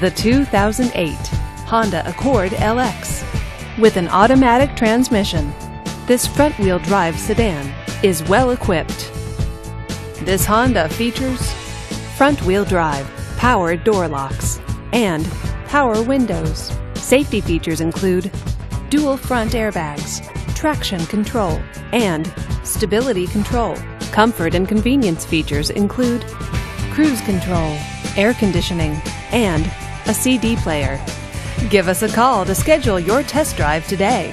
The 2008 Honda Accord LX. With an automatic transmission, this front-wheel drive sedan is well equipped. This Honda features front-wheel drive, power door locks, and power windows. Safety features include dual front airbags, traction control, and stability control. Comfort and convenience features include cruise control, air conditioning, and a CD player. Give us a call to schedule your test drive today.